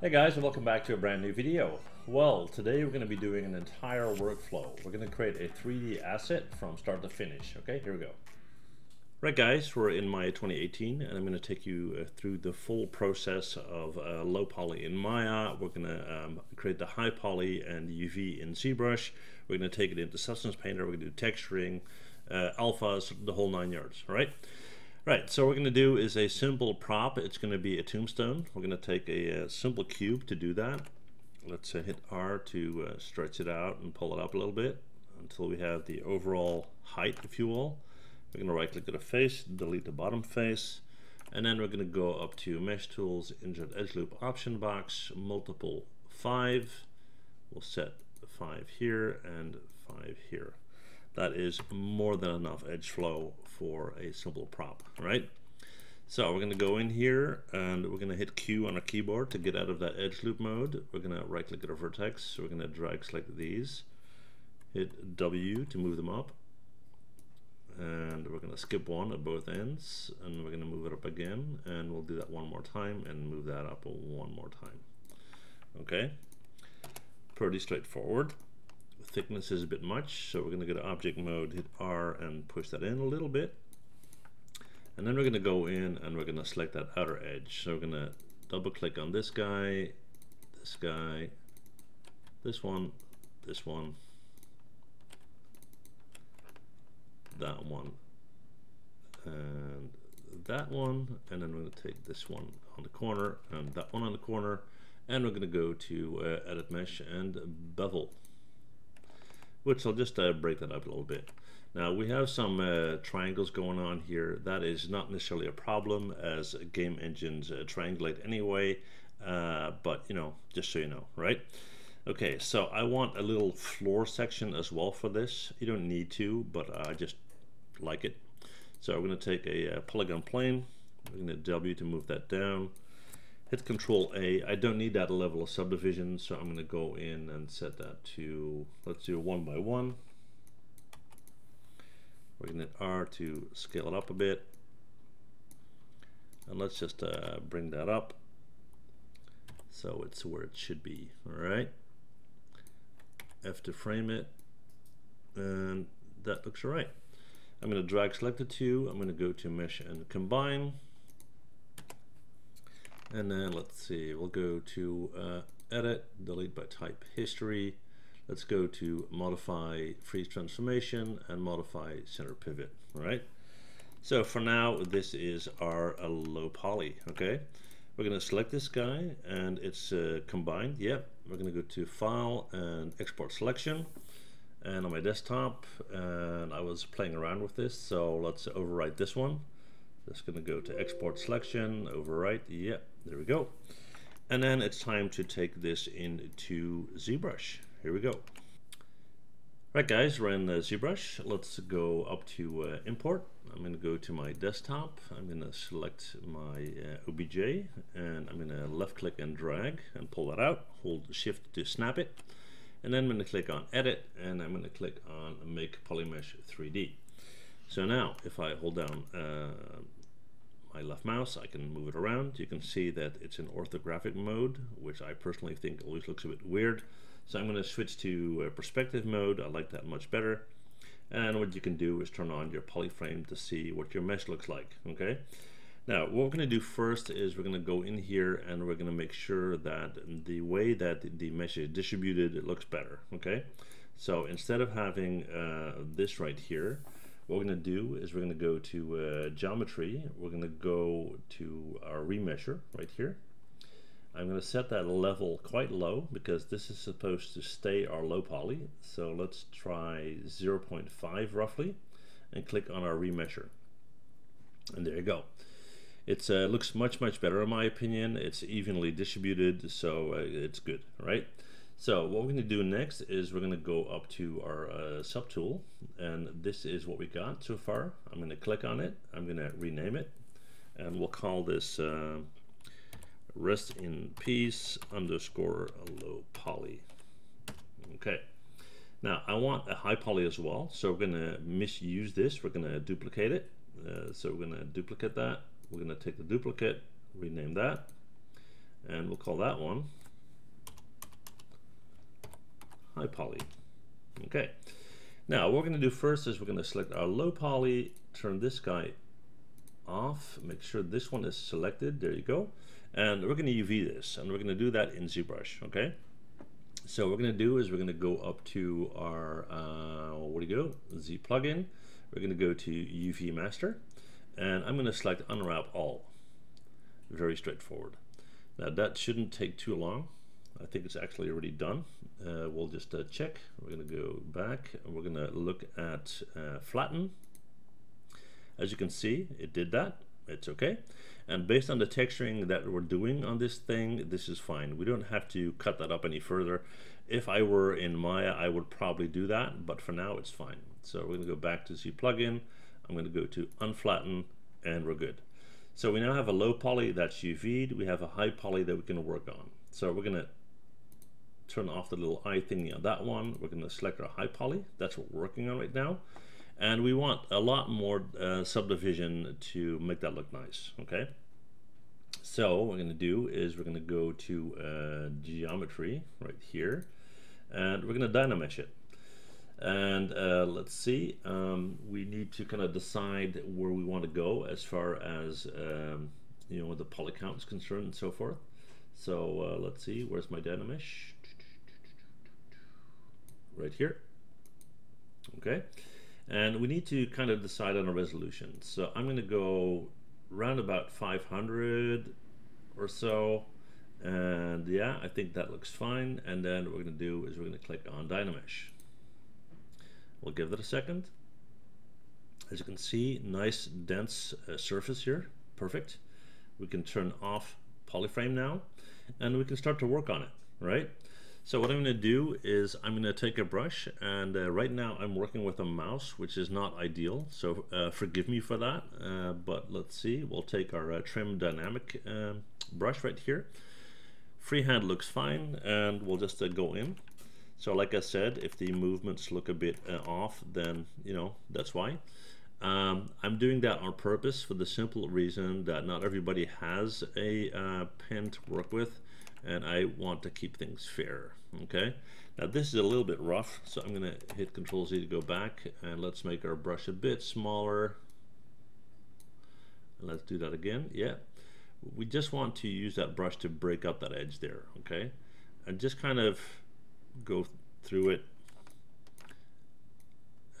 Hey guys and welcome back to a brand new video. Well, today we're going to be doing an entire workflow. We're going to create a 3D asset from start to finish. Okay, here we go. Right guys, we're in Maya 2018 and I'm going to take you uh, through the full process of uh, low poly in Maya. We're going to um, create the high poly and UV in ZBrush. We're going to take it into Substance Painter, we're going to do texturing, uh, alphas, the whole nine yards, right? Right, so what we're going to do is a simple prop. It's going to be a tombstone. We're going to take a, a uh, simple cube to do that. Let's uh, hit R to uh, stretch it out and pull it up a little bit until we have the overall height, if you will. We're going to right click on the face, delete the bottom face, and then we're going to go up to Mesh Tools, Insert Edge Loop Option Box, Multiple 5. We'll set 5 here and 5 here. That is more than enough edge flow for a simple prop, right? So we're going to go in here and we're going to hit Q on our keyboard to get out of that edge loop mode. We're going to right click at our vertex. So we're going to drag select these. Hit W to move them up and we're going to skip one at both ends and we're going to move it up again and we'll do that one more time and move that up one more time okay pretty straightforward thickness is a bit much so we're going to go to object mode hit R and push that in a little bit. And then we're going to go in and we're going to select that outer edge. So we're going to double click on this guy this guy this one this one that one and that one and then we're going to take this one on the corner and that one on the corner and we're going to go to uh, edit mesh and bevel which I'll just uh, break that up a little bit. Now we have some uh, triangles going on here. That is not necessarily a problem as game engines uh, triangulate anyway uh, but you know just so you know right? Okay so I want a little floor section as well for this. You don't need to but I just like it. So we're going to take a, a uh, polygon plane, we're to W to move that down, hit Control A. I don't need that level of subdivision, so I'm going to go in and set that to, let's do one by one. We're going to hit R to scale it up a bit. And let's just uh, bring that up so it's where it should be. All right. F to frame it. And that looks all right. I'm going to drag select the two. I'm going to go to mesh and combine. And then let's see, we'll go to uh, edit, delete by type history. Let's go to modify freeze transformation and modify center pivot, all right? So for now, this is our uh, low poly, okay? We're gonna select this guy and it's uh, combined, yep. We're gonna go to file and export selection and on my desktop and I was playing around with this so let's overwrite this one just gonna go to export selection overwrite yeah there we go. And then it's time to take this into ZBrush. Here we go. Right guys we're in the ZBrush. Let's go up to uh, import. I'm gonna go to my desktop. I'm gonna select my uh, OBJ and I'm gonna left click and drag and pull that out. Hold shift to snap it. And then I'm going to click on edit and I'm going to click on make polymesh 3D so now if I hold down uh, my left mouse I can move it around. You can see that it's in orthographic mode which I personally think always looks a bit weird. So I'm going to switch to uh, perspective mode. I like that much better. And what you can do is turn on your polyframe to see what your mesh looks like okay? Now, what we're going to do first is we're going to go in here and we're going to make sure that the way that the mesh is distributed, it looks better, okay? So instead of having uh, this right here, what we're going to do is we're going to go to uh, geometry. We're going to go to our remesher right here. I'm going to set that level quite low because this is supposed to stay our low poly. So let's try 0.5 roughly and click on our remesher. And there you go. It uh, looks much, much better in my opinion. It's evenly distributed, so uh, it's good, right? So what we're going to do next is we're going to go up to our uh, subtool, and this is what we got so far. I'm going to click on it. I'm going to rename it, and we'll call this uh, rest in peace underscore low poly. Okay. Now I want a high poly as well, so we're going to misuse this. We're going to duplicate it. Uh, so we're going to duplicate that we're going to take the duplicate, rename that, and we'll call that one high poly. Okay. Now, what we're going to do first is we're going to select our low poly, turn this guy off, make sure this one is selected. There you go. And we're going to UV this, and we're going to do that in ZBrush, okay? So what we're going to do is we're going to go up to our, uh, where do you go? Z plugin. We're going to go to UV master, and I'm going to select unwrap all. Very straightforward. Now that shouldn't take too long. I think it's actually already done. Uh, we'll just uh, check. We're going to go back and we're going to look at uh, flatten. As you can see, it did that. It's okay. And based on the texturing that we're doing on this thing, this is fine. We don't have to cut that up any further. If I were in Maya, I would probably do that, but for now it's fine. So we're going to go back to Z plugin. I'm going to go to unflatten and we're good. So we now have a low poly that's UV'd. We have a high poly that we can work on. So we're going to turn off the little eye thingy on that one. We're going to select our high poly. That's what we're working on right now. And we want a lot more uh, subdivision to make that look nice, okay? So what we're going to do is we're going to go to uh, geometry right here, and we're going to dynamesh it. And uh, let's see, um, we need to kind of decide where we want to go as far as, um, you know, the poly count is concerned and so forth. So uh, let's see, where's my dynamesh? Right here. Okay, and we need to kind of decide on a resolution. So I'm going to go around about 500 or so. And yeah, I think that looks fine. And then what we're going to do is we're going to click on Dynamesh. We'll give that a second. As you can see, nice dense uh, surface here. Perfect. We can turn off polyframe now and we can start to work on it, right? So what I'm going to do is I'm going to take a brush and uh, right now I'm working with a mouse which is not ideal so uh, forgive me for that uh, but let's see. We'll take our uh, trim dynamic um, brush right here. Freehand looks fine and we'll just uh, go in. So like I said if the movements look a bit uh, off then you know that's why. Um, I'm doing that on purpose for the simple reason that not everybody has a pen to work with and I want to keep things fair okay. Now this is a little bit rough so I'm gonna hit control Z to go back and let's make our brush a bit smaller. Let's do that again. Yeah. We just want to use that brush to break up that edge there okay? And just kind of go through it.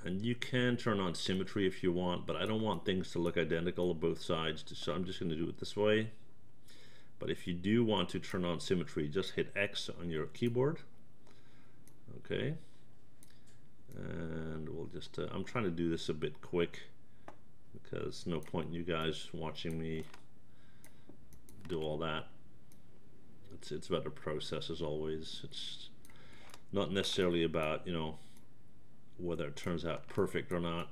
And you can turn on symmetry if you want but I don't want things to look identical on both sides so I'm just going to do it this way but if you do want to turn on symmetry, just hit X on your keyboard. Okay. And we'll just, uh, I'm trying to do this a bit quick because no point in you guys watching me do all that. It's, it's about the process as always. It's not necessarily about, you know, whether it turns out perfect or not.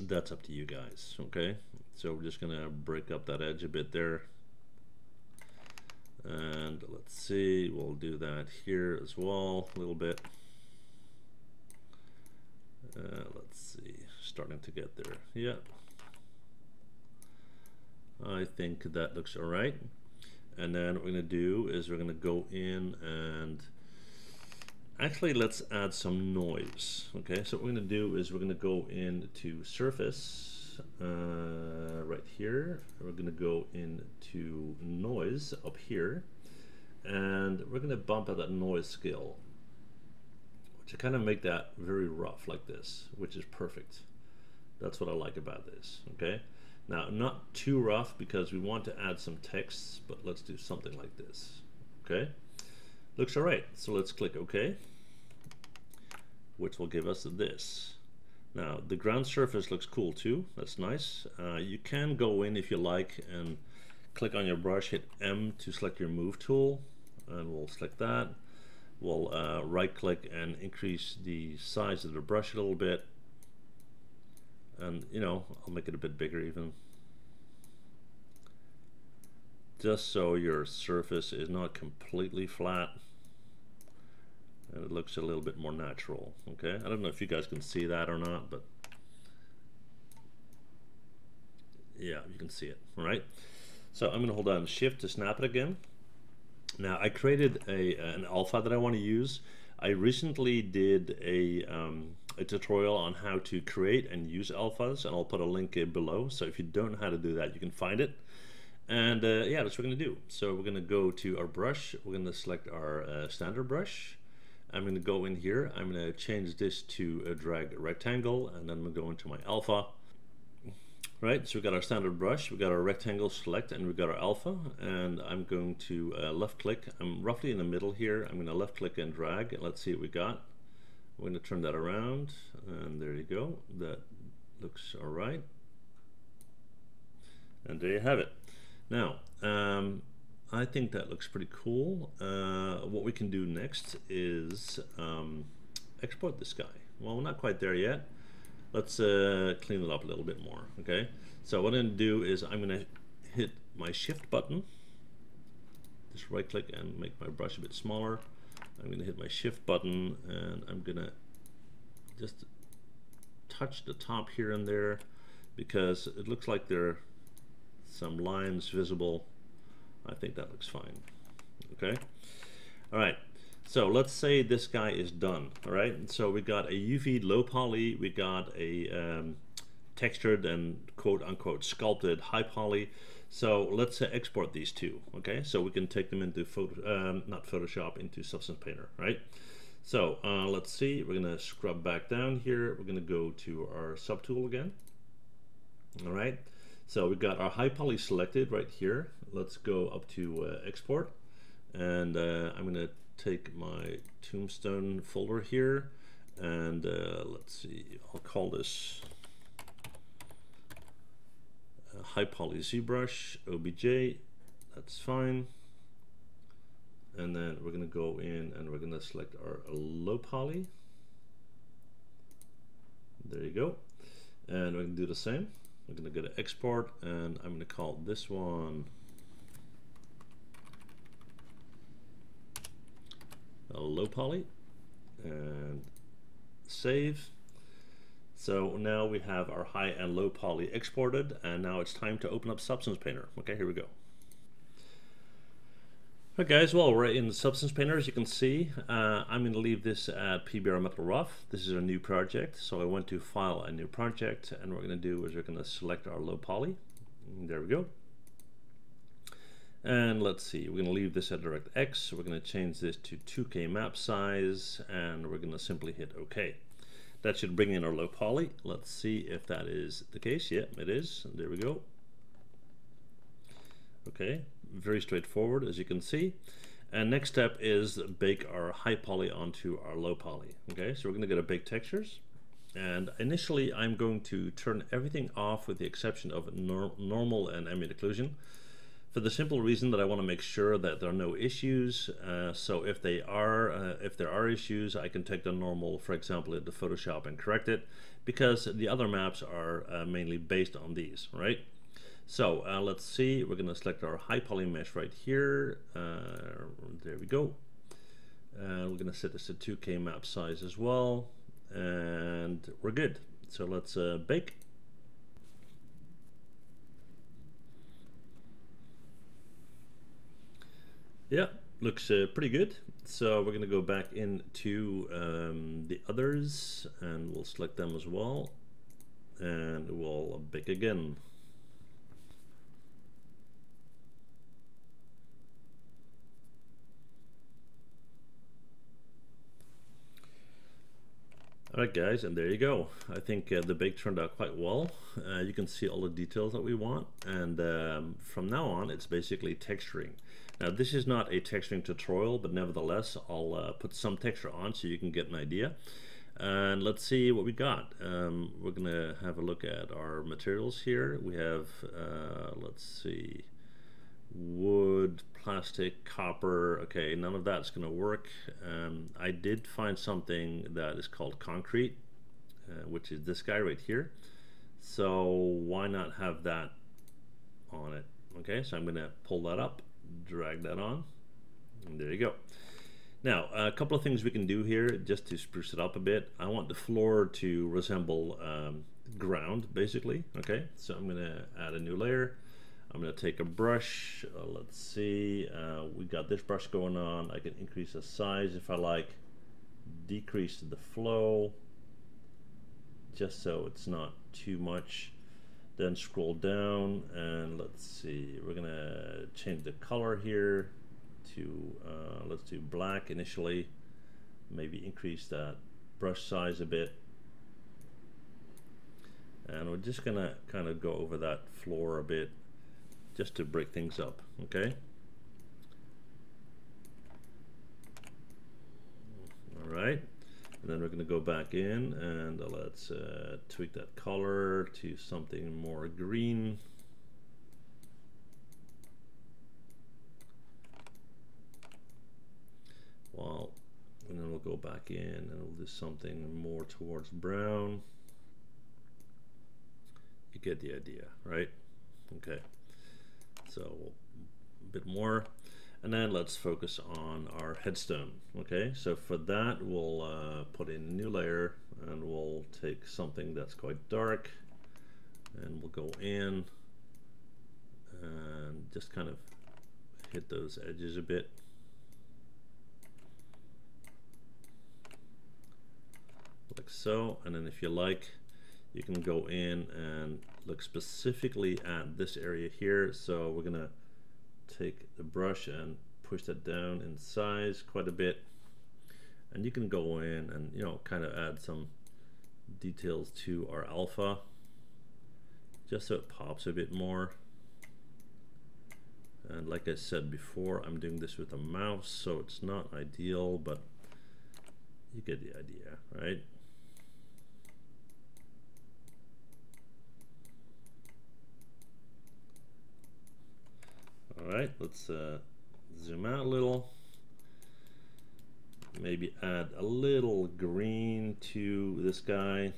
That's up to you guys, okay? So we're just gonna break up that edge a bit there and let's see we'll do that here as well a little bit. Uh, let's see starting to get there. Yeah I think that looks alright and then what we're gonna do is we're gonna go in and actually let's add some noise. Okay so what we're gonna do is we're gonna go into surface uh, right here. We're going to go into noise up here and we're going to bump up that noise scale to kind of make that very rough like this, which is perfect. That's what I like about this, okay? Now, not too rough because we want to add some text, but let's do something like this, okay? Looks all right, so let's click OK, which will give us this. Now the ground surface looks cool too, that's nice. Uh, you can go in if you like and click on your brush, hit M to select your move tool and we'll select that. We'll uh, right click and increase the size of the brush a little bit and you know I'll make it a bit bigger even just so your surface is not completely flat and it looks a little bit more natural okay I don't know if you guys can see that or not but yeah you can see it all right so I'm gonna hold down shift to snap it again Now I created a an alpha that I want to use. I recently did a um, a tutorial on how to create and use alphas, and I'll put a link below. So if you don't know how to do that, you can find it. And uh, yeah, that's what we're gonna do. So we're gonna go to our brush. We're gonna select our uh, standard brush. I'm gonna go in here. I'm gonna change this to a drag rectangle, and then I'm gonna go into my alpha. Right, so we've got our standard brush, we've got our rectangle select, and we've got our alpha. And I'm going to uh, left click. I'm roughly in the middle here. I'm gonna left click and drag, let's see what we got. We're going to turn that around and there you go that looks all right and there you have it now um, I think that looks pretty cool. Uh, what we can do next is um, export this guy. Well we're not quite there yet. Let's uh, clean it up a little bit more okay? So what I'm going to do is I'm going to hit my shift button. Just right click and make my brush a bit smaller. I'm going to hit my shift button and I'm going to just touch the top here and there because it looks like there are some lines visible. I think that looks fine. Okay. All right. So let's say this guy is done. All right. So we got a UV low poly. We got a um, textured and quote unquote sculpted high poly. So let's uh, export these two, okay? So we can take them into photo, um, not Photoshop, into Substance Painter, right? So uh, let's see, we're gonna scrub back down here. We're gonna go to our subtool again. All right, so we've got our high poly selected right here. Let's go up to uh, export. And uh, I'm gonna take my tombstone folder here and uh, let's see, I'll call this high poly ZBrush, OBJ, that's fine. And then we're gonna go in and we're gonna select our low poly. There you go. And we're gonna do the same. We're gonna go to export and I'm gonna call this one low poly and save so now we have our high and low poly exported and now it's time to open up Substance Painter. Okay, here we go. Alright guys, well we're in the Substance Painter as you can see. Uh, I'm going to leave this at PBR Metal Rough. This is a new project, so I went to File, a New Project, and what we're going to do is we're going to select our low poly. There we go. And let's see, we're going to leave this at DirectX. We're going to change this to 2K map size, and we're going to simply hit OK. That should bring in our low poly. Let's see if that is the case. Yeah, it is. There we go. Okay, very straightforward as you can see. And next step is bake our high poly onto our low poly. Okay, so we're going to go to bake textures. And initially I'm going to turn everything off with the exception of nor normal and ambient occlusion for the simple reason that I want to make sure that there are no issues. Uh, so if they are, uh, if there are issues, I can take the normal, for example, into Photoshop and correct it, because the other maps are uh, mainly based on these, right? So uh, let's see, we're to select our high poly mesh right here. Uh, there we go. Uh, we're to set this to 2K map size as well, and we're good. So let's bake. Yeah, looks uh, pretty good. So we're gonna go back into um, the others and we'll select them as well. And we'll bake again. Alright guys, and there you go. I think uh, the bake turned out quite well. Uh, you can see all the details that we want, and um, from now on it's basically texturing. Now this is not a texturing tutorial, but nevertheless I'll uh, put some texture on so you can get an idea. And let's see what we got. Um, we're gonna have a look at our materials here. We have, uh, let's see, wood, plastic, copper. Okay, none of that's gonna work. Um, I did find something that is called concrete, uh, which is this guy right here. So why not have that on it? Okay, so I'm gonna pull that up drag that on. And there you go. Now, a couple of things we can do here just to spruce it up a bit. I want the floor to resemble um, ground, basically. Okay, so I'm going to add a new layer. I'm going to take a brush. Uh, let's see. Uh, we got this brush going on. I can increase the size if I like. Decrease the flow. Just so it's not too much. Then scroll down and let's see. We're going to change the color here to, uh, let's do black initially. Maybe increase that brush size a bit and we're just gonna kind of go over that floor a bit just to break things up okay? All right and then we're to go back in and uh, let's uh, tweak that color to something more green. Well and then we'll go back in and we'll do something more towards brown. You get the idea right? Okay so a bit more. And then let's focus on our headstone okay? So for that we'll uh, put in a new layer and we'll take something that's quite dark and we'll go in and just kind of hit those edges a bit. Like so. And then if you like you can go in and look specifically at this area here. So we're gonna take the brush and push that down in size quite a bit. And you can go in and you know kind of add some details to our alpha just so it pops a bit more. And like I said before I'm doing this with a mouse so it's not ideal but you get the idea right all right let's uh, zoom out a little. Maybe add a little green to this guy.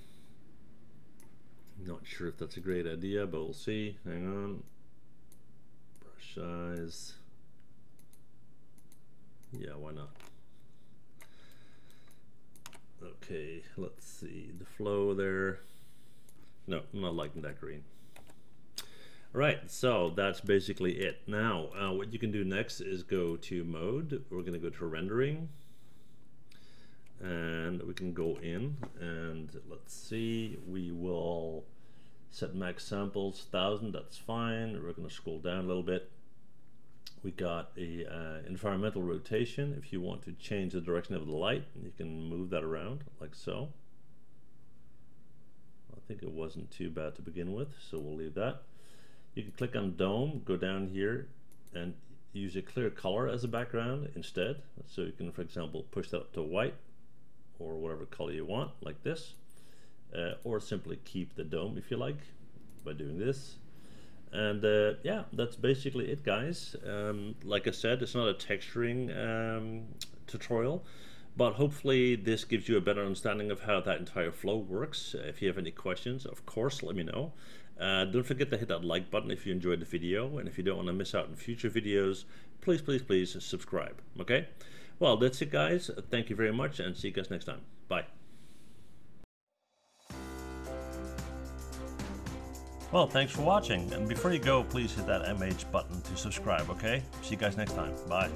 Not sure if that's a great idea but we'll see. Hang on. Brush size yeah why not? Okay let's see. The flow there. No I'm not liking that green Right, so that's basically it. Now, uh, what you can do next is go to mode. We're going to go to rendering. And we can go in and let's see, we will set max samples 1000, that's fine. We're going to scroll down a little bit. We got a uh, environmental rotation. If you want to change the direction of the light, you can move that around like so. I think it wasn't too bad to begin with, so we'll leave that. You can click on dome, go down here and use a clear color as a background instead. So you can, for example, push that up to white or whatever color you want, like this. Uh, or simply keep the dome if you like by doing this. And uh, yeah, that's basically it, guys. Um, like I said, it's not a texturing um, tutorial, but hopefully this gives you a better understanding of how that entire flow works. If you have any questions, of course, let me know. Uh, don't forget to hit that like button if you enjoyed the video, and if you don't want to miss out on future videos, please, please, please subscribe, okay? Well, that's it, guys. Thank you very much, and see you guys next time. Bye. Well, thanks for watching, and before you go, please hit that MH button to subscribe, okay? See you guys next time. Bye.